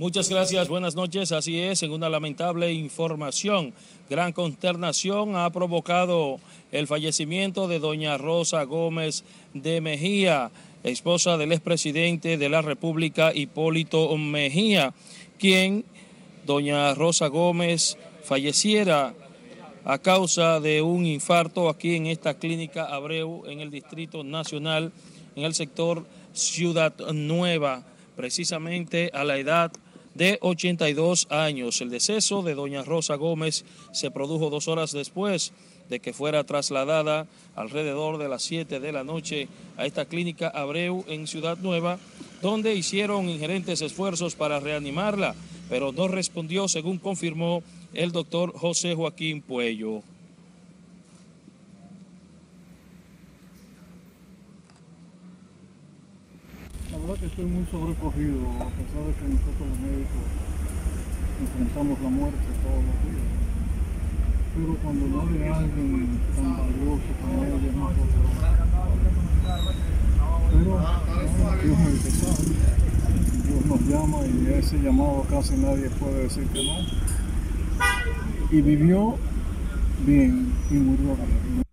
Muchas gracias, buenas noches. Así es, en una lamentable información, gran consternación ha provocado el fallecimiento de doña Rosa Gómez de Mejía, esposa del expresidente de la República Hipólito Mejía, quien, doña Rosa Gómez, falleciera a causa de un infarto aquí en esta clínica Abreu, en el Distrito Nacional, en el sector Ciudad Nueva, precisamente a la edad 82 años. El deceso de doña Rosa Gómez se produjo dos horas después de que fuera trasladada alrededor de las 7 de la noche a esta clínica Abreu en Ciudad Nueva, donde hicieron ingerentes esfuerzos para reanimarla, pero no respondió, según confirmó el doctor José Joaquín Puello. Verdad que estoy muy sobrecogido, a pesar de que nosotros los médicos enfrentamos la muerte todos los días. Pero cuando no hay alguien tan valioso como ella, más Pero Dios me Dios nos llama y ese llamado casi nadie puede decir que no. Y vivió bien y murió bien.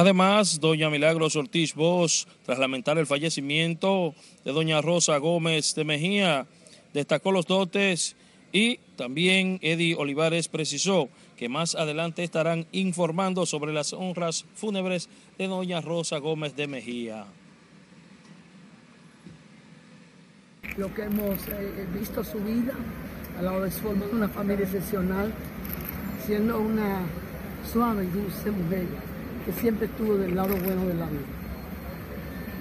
Además, doña Milagros Ortiz Bosch, tras lamentar el fallecimiento de doña Rosa Gómez de Mejía, destacó los dotes y también Eddie Olivares precisó que más adelante estarán informando sobre las honras fúnebres de doña Rosa Gómez de Mejía. Lo que hemos eh, visto su vida, a la hora de formar una familia excepcional, siendo una suave y dulce mujer siempre estuvo del lado bueno de la vida.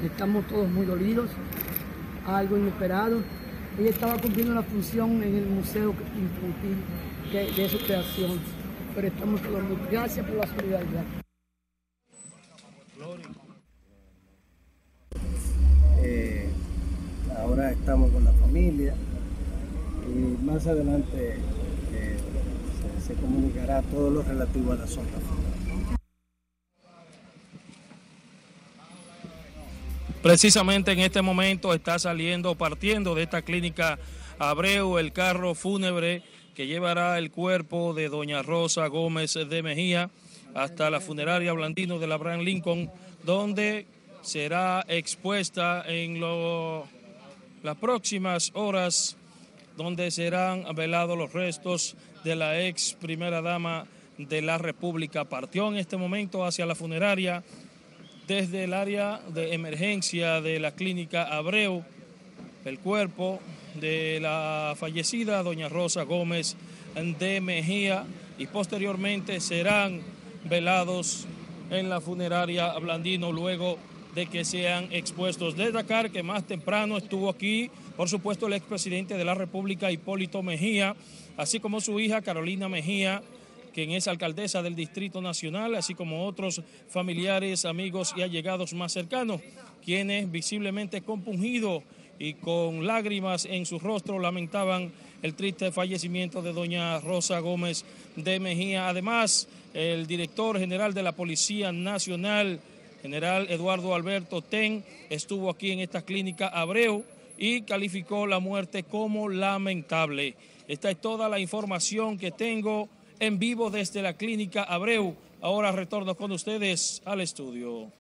Estamos todos muy dolidos, algo inesperado. Ella estaba cumpliendo una función en el Museo Infantil de su creación, pero estamos todos muy gracias por la solidaridad. Eh, ahora estamos con la familia y más adelante eh, se, comunicará todo lo relativo a la zona. Precisamente en este momento está saliendo, partiendo de esta clínica Abreu, el carro fúnebre que llevará el cuerpo de doña Rosa Gómez de Mejía hasta la funeraria Blandino de la Abraham Lincoln, donde será expuesta en lo, las próximas horas, donde serán velados los restos de la ex primera dama de la República. Partió en este momento hacia la funeraria desde el área de emergencia de la clínica Abreu el cuerpo de la fallecida doña Rosa Gómez de Mejía y posteriormente serán velados en la funeraria Blandino luego de que sean expuestos. Destacar que más temprano estuvo aquí, por supuesto, el expresidente de la República, Hipólito Mejía, así como su hija Carolina Mejía, quien es alcaldesa del Distrito Nacional, así como otros familiares, amigos y allegados más cercanos, quienes visiblemente compungidos y con lágrimas en su rostro lamentaban el triste fallecimiento de doña Rosa Gómez de Mejía. Además, el director general de la Policía Nacional, general Eduardo Alberto Ten, estuvo aquí en esta clínica Abreu y calificó la muerte como lamentable. Esta es toda la información que tengo en vivo desde la clínica Abreu. Ahora retorno con ustedes al estudio.